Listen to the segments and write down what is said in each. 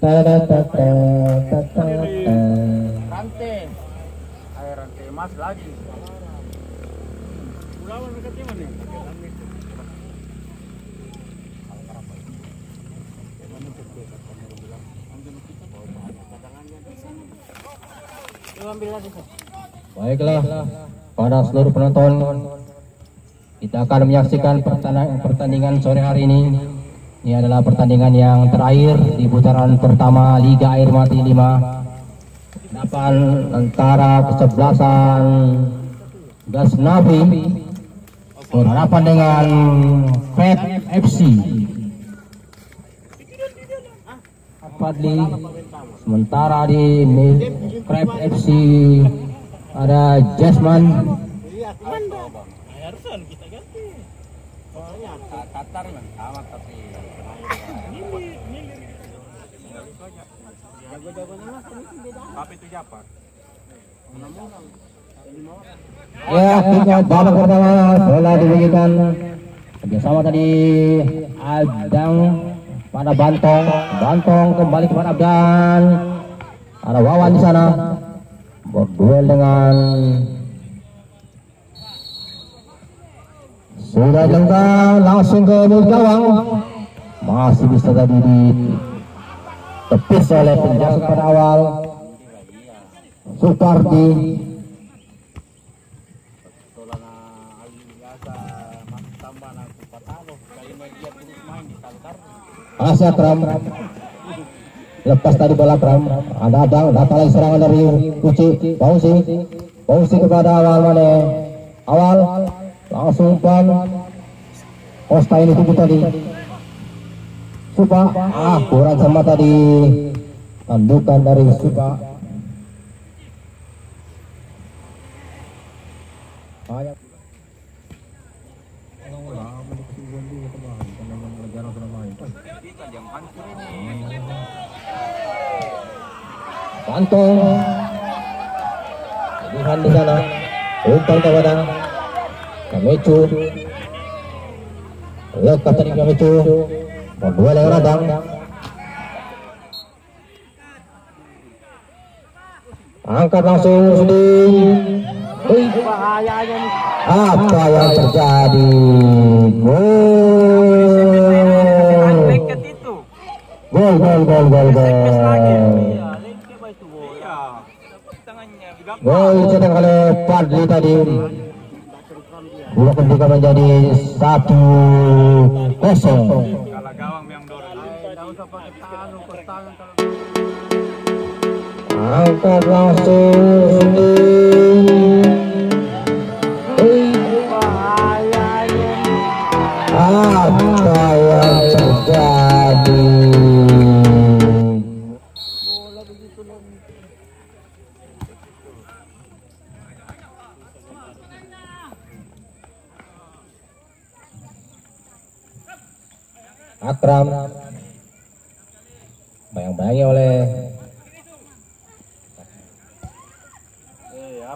Rantai emas lagi. Baiklah, para seluruh penonton, kita akan menyaksikan pertandingan sore hari ini. Ini adalah pertandingan yang terakhir di putaran pertama Liga Air Mati 5. Hadapan antara kesebelasan Gasnavi berhadapan dengan Fed FC. Padli. Sementara di Crab FC ada Jasman Qatar Ya, kita babak pertama bola diberikan kerjasama tadi Adang pada Bantong, Bantong kembali kepada Abdan. Ada Wawan di sana berduel dengan sudah lengkap langsung ke mulut gawang masih bisa tadi di tepis oleh penjaga awal. Supardi. Masih Akram lepas tadi bola Akram ada adang datang lagi serangan dari Uci Pausi Pausi kepada awal mana awal. Langsung umpan Costa ini tunggu tadi Supa ah kurang sama tadi tandukan dari Supa Banyak. Pantong. Lihat di sana. Umpan kepada Kamecu. Lekat dari Kamecu. Berdua dengan Radang. Angkat langsung sedih. Apa yang terjadi? Gol. Gol, gol, gol, gol, gol. Dicetak oleh Padli tadi. Bola ketika menjadi satu kosong. Angkat langsung apa yang terjadi? Akram bayang-bayangi oleh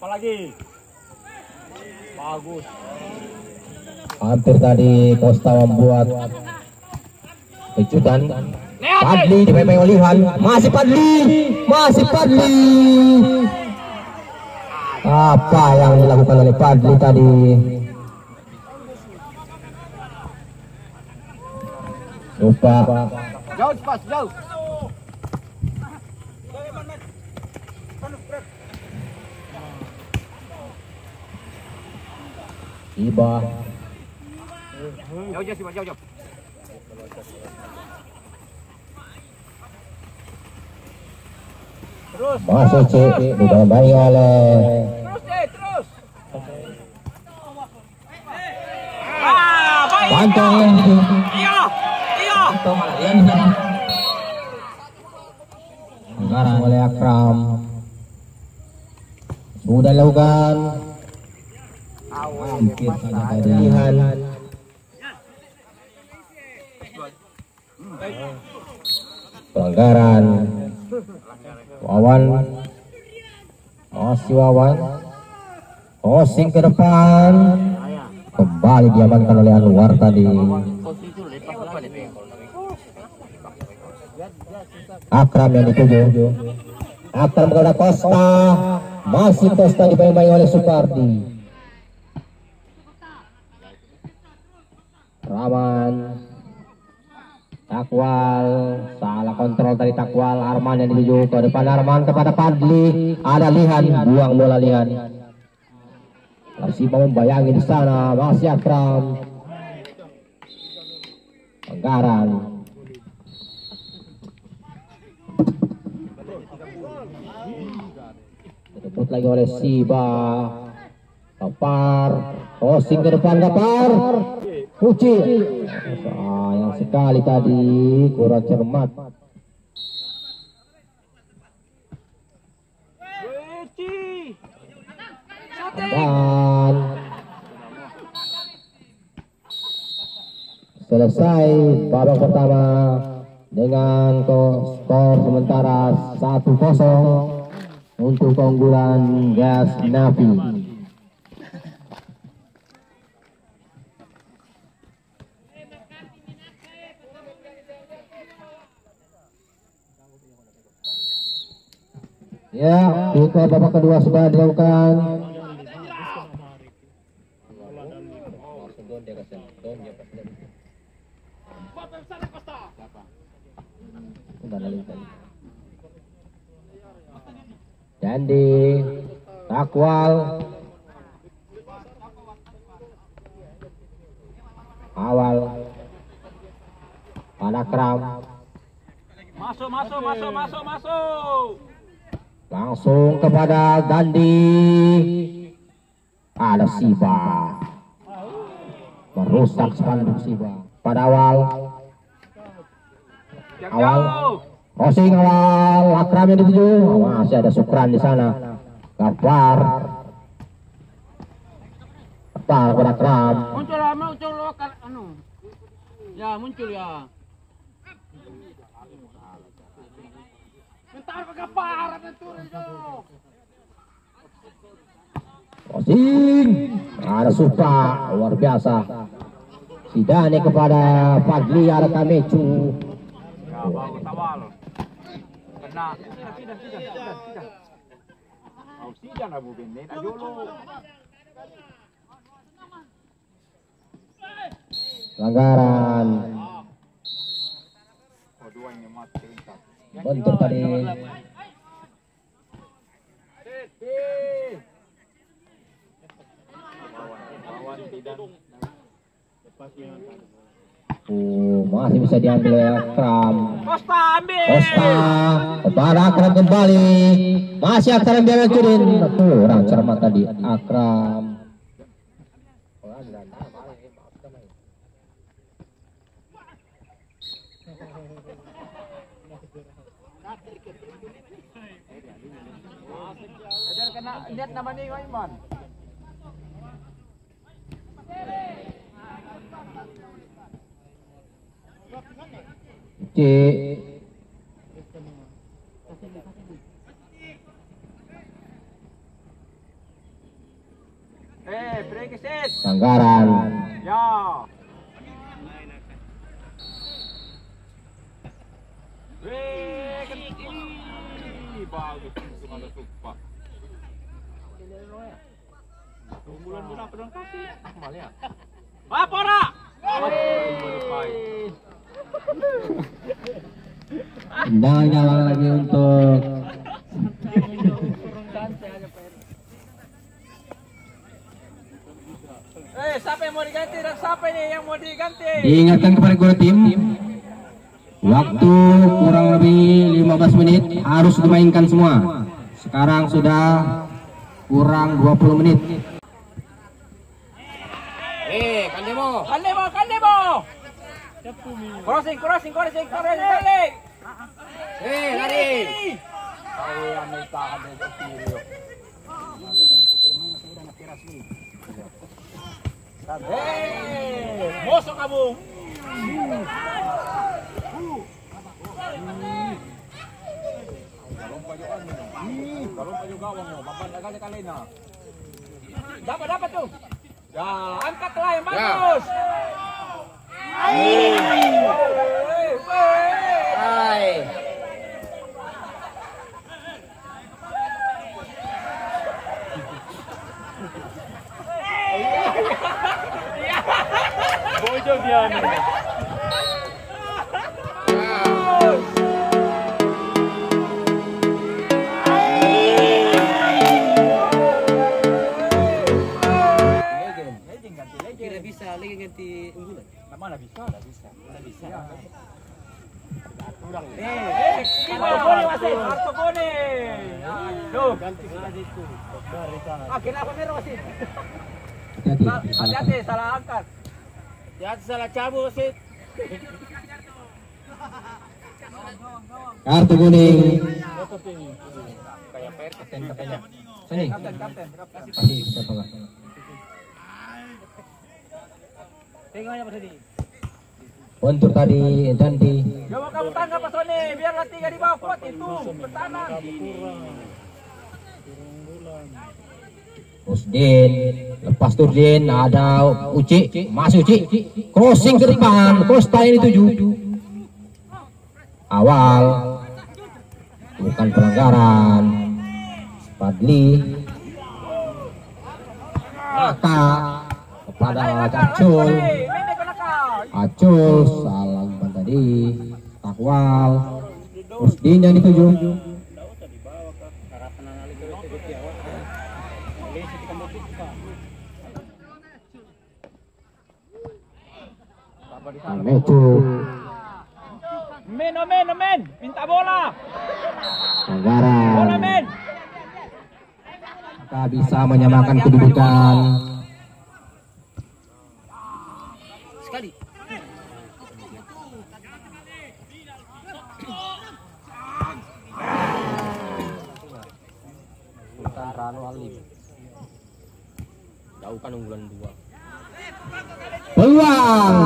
Eh, apa lagi? Bagus. hampir tadi Costa membuat kejutan Padli dipepeng oleh Ilhan masih Padli masih Padli apa yang dilakukan oleh Padli tadi lupa Jauh cepat, jauh. Tiba Jauh, jauh, Simak, jauh, jauh. Terus, masuk C dibayang oleh terus deh, terus. Ah, baik. Iya, iya. Anggaran oleh Akram sudah dilakukan hampir Ilhan pelanggaran. Wawan. Masih Wawan. Crossing ke depan. Kembali diamankan oleh Anwar tadi. Akram yang dituju. Akram kepada Costa. Masih Costa dimain-main oleh Supardi. Raman. Takwal. Salah kontrol dari Takwal. Arman yang dituju ke depan Arman kepada Padli. Ada Lihan. Buang bola Lihan. Masih mau membayangi di sana. Masih Akram. Anggaran. Direbut lagi oleh Siba. Kapar. Crossing ke depan Kapar. Kuci. Sayang sekali tadi. Kurang cermat. Dan selesai babak pertama dengan skor sementara 1-0 untuk keunggulan Gas Navi. Kita babak kedua sudah dilakukan. Dandi, Takwal, awal, Panakram, Masuk, masuk, masuk, masuk, masuk. Langsung kepada Dandi, ada Siba, merusak spanduk Siba. Pada awal, Awal. Crossing awal Akram yang dituju. Masih ada Sukran di sana. Gafar. Gafar kepada Akram. Muncul anu. Ya, muncul ya. Bentar kegaparan itu itu. Crossing. Ada Supa. Luar biasa. Sidane kepada Fadli ada Kamecu. Bagus awal. Kena. Tidak, tidak, tidak, tidak, tidak. Oh. Oh, dua ini mati. Bentur tadi. Oh, masih bisa diambil oleh Akram. Costa ambil. Costa kepada Akram kembali. Masih Akram yang hancurin. Kurang cermat tadi Akram. Kena lihat nama ni Iman. C. Eh, break set. Pelanggaran. Ya. Weh, kan Ih, bagus itu ada sumpah. Bulan-bulan pedang kasih. Mal ya. Apa nak? Tendangan nyala lagi untuk Eh, siapa yang mau diganti dan siapa ini yang mau diganti? diingatkan kepada gol tim. Waktu kurang lebih 15 menit harus dimainkan semua. Sekarang sudah kurang 20 menit. Eh, Kandemo. Kandemo, Kandemo. Crossing, crossing, crossing, crossing, balik. Eh, lari. Tahu yang minta ada di kiri. Eh, bosok kamu. Kalau paju gawang mo, babanda ka kali na. Dapat dapat tuh. Ya, angkat lah yang bagus. Ai. Ai. Voy yo, Diana. Kuning. Tuh. Ah, kenapa merah wasit? Hati-hati. Salah angkat. Hati-hati salah cabut wasit. Kartu kuning. Kayak PR kapten katanya. Sini. Kapten, kapten. Pasti. Tengok aja Pak Sodi. Untuk tadi Dandi Coba kamu tangga Pak Soni, biarlah tiga di bawah kuat itu. Pertahanan. Usdin lepas Turdin ada Uci. Masuk Uci. Crossing ke depan. Costa ini tujuh. Awal. Bukan pelanggaran. Padli maka kepada Acul Salah umpan tadi Takwal. Usdin yang dituju. Mecu Men, oh men, oh men, minta bola. Bola pelanggaran men. Maka bisa menyamakan kedudukan Jauh kan unggulan dua. peluang.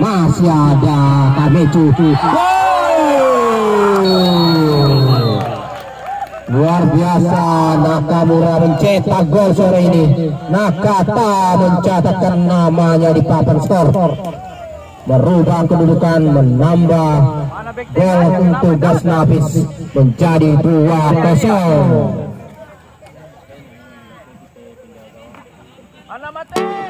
Masih ada kami cucu luar biasa Nakamura mencetak gol sore ini. Nakata mencatatkan namanya di papan skor. Merubah kedudukan menambah gol untuk Gas Nafis menjadi 2-0 Mana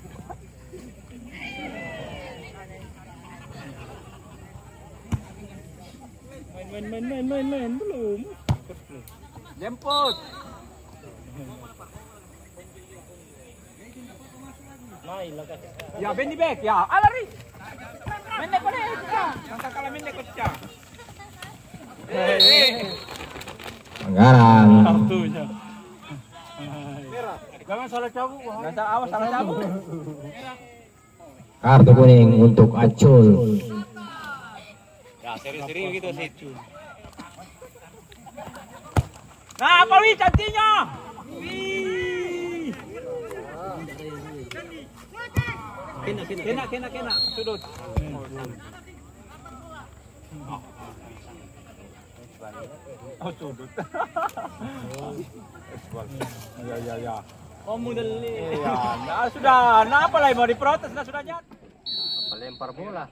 Main main main main main belum. Jemput. Ya Benny back ya. Alari. Mendek kau deh Cica. Sangka kalah mendek kau Cica. Eh, eh. pelanggaran Kartunya. Jangan salah cabut. Jangan awas salah cabut. kartu kuning untuk Acul Ya serius-serius gitu sih. Nah, apa wi cantiknya? Wih. Kena kena. Kena, kena, kena. Sudut. Oh, sudut. Ya, ya, ya. Oh modal Iya, nah, sudah. Nah, apa lagi mau diprotes? Nah, sudah jat. Pelempar bola.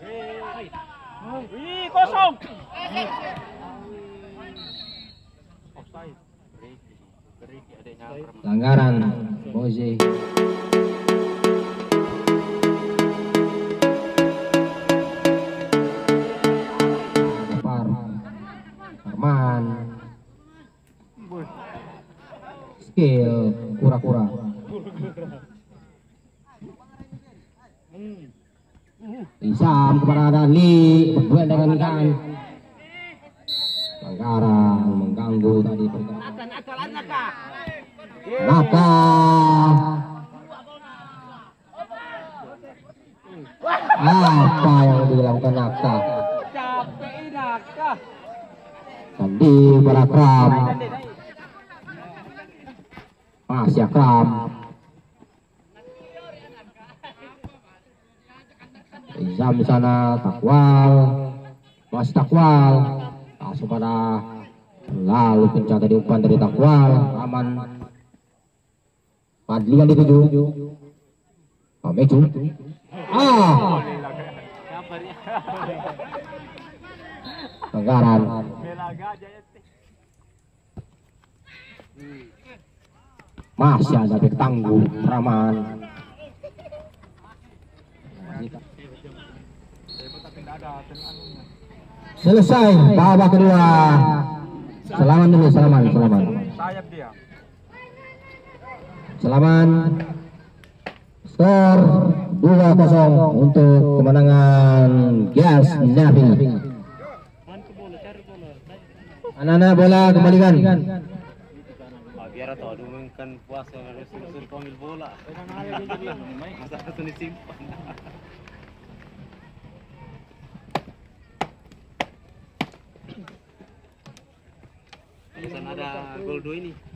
Wih, kosong. pelanggaran Moze Par Arman skill kura-kura Isam kepada Dali berduet dengan Kan pelanggaran mengganggu tadi nakal. Naka. Apa yang dilakukan Naka? Sandi para Akram. Masih Akram. Izam di sana takwal. Masih takwal. Langsung pada lalu pencet tadi umpan dari takwal. Aman. Padli yang dituju. Oh, Mecu. Ah, pelanggaran. Masih ada bek tangguh Raman. Selesai babak kedua. Selamat dulu, selamat, selamat. Sayap dia. Selamat. Skor 2-0 untuk kemenangan Gas Nabi. Anak-anak bola kembalikan. Biar atau kan puasa harus suruh panggil bola. Masa itu disimpan. Alasan ada gol dua ini.